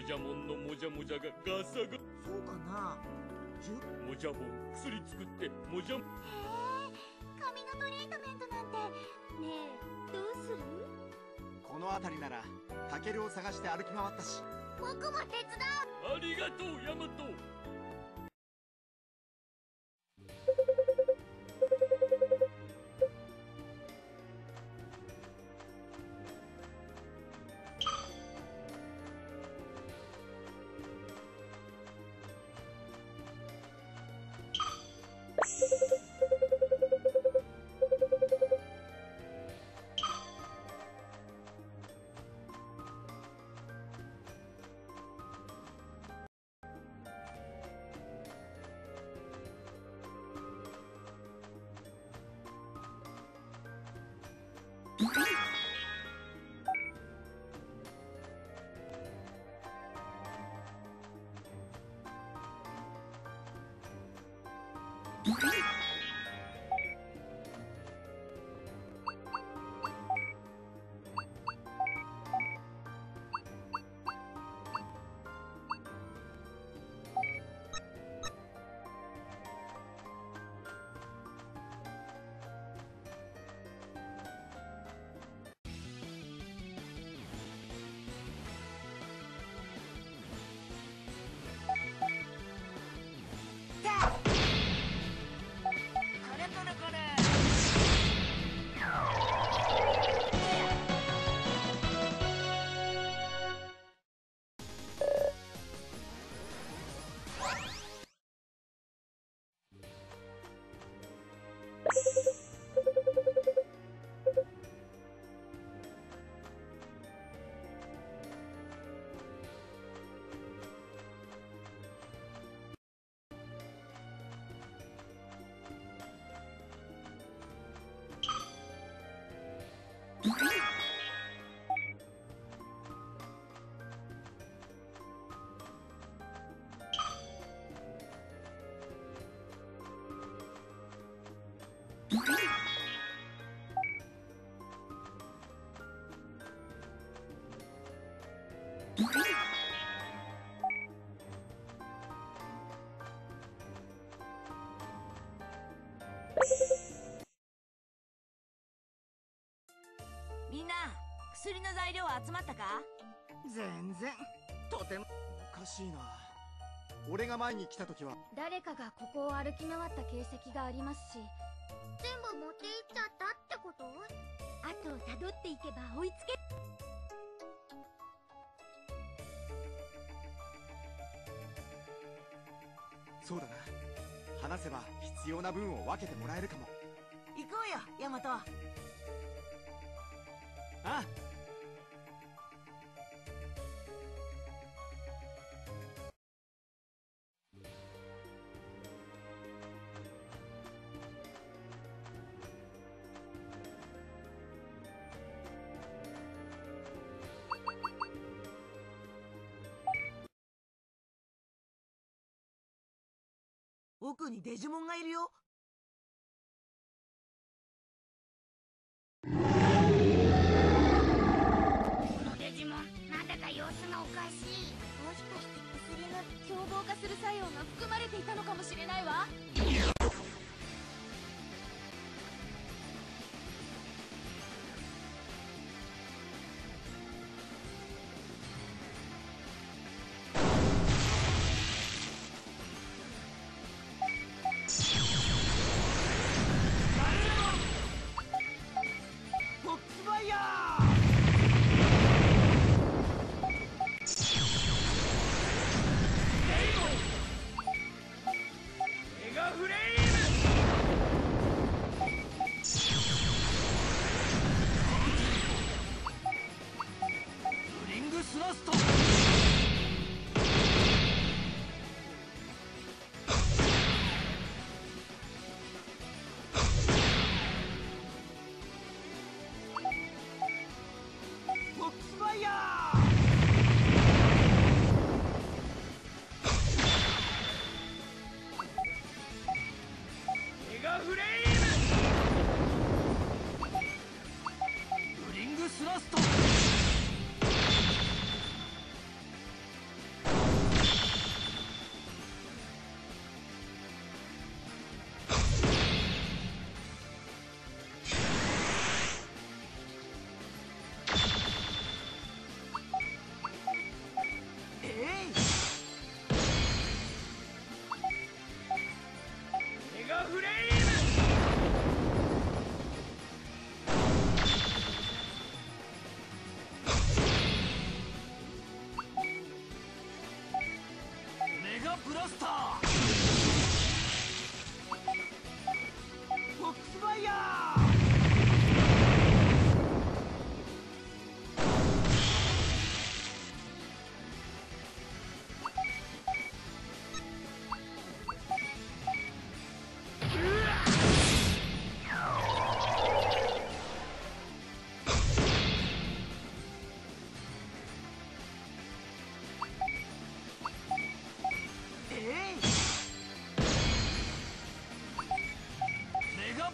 もじゃもんのもじゃもじゃがガサガ。そうかな。じゅ？もじゃもん薬作ってもじゃ。へえ髪のトリートメントなんて。ねえどうする？この辺りならタケルを探して歩き回ったし。僕も手伝う。ありがとうヤマトこ What? みんな薬の材料は集まったか？全然。とてもおかしいな。俺が前に来た時は。誰かがここを歩き回った形跡がありますし全部持って行っちゃったってこと？あとをたどっていけば追いつけそうだな。話せば必要な分を分けてもらえるかも。行こうよヤマト。ああ奥にデジモンがいるよ。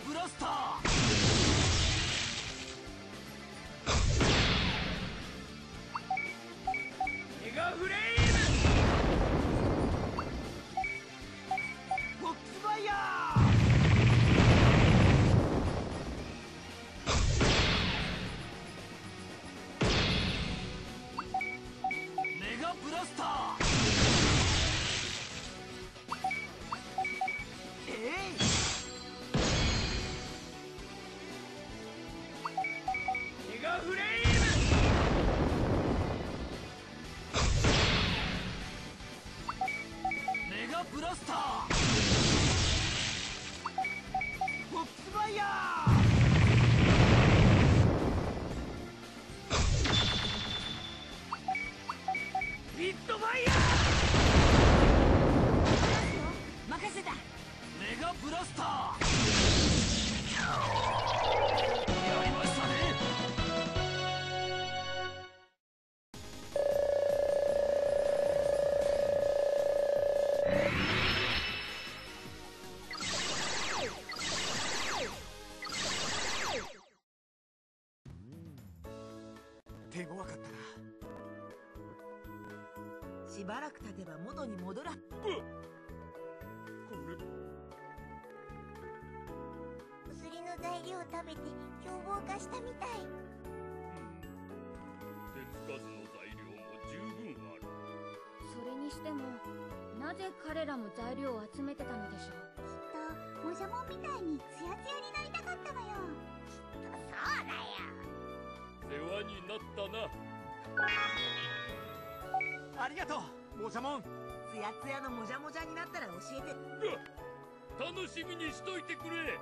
ブラスター手強かったな。しばらく経てば元に戻らーこれ。薬の材料を食べて凶暴化したみたい。手つかずの材料も十分ある。それにしてもなぜ彼らも材料を集めてたのでしょう。きっとモジャモンみたいにツヤツヤになりたかったのよ世話になったな。ありがとうモジャモン。ツヤツヤのもじゃもじゃになったら教えて。楽しみにしといてくれ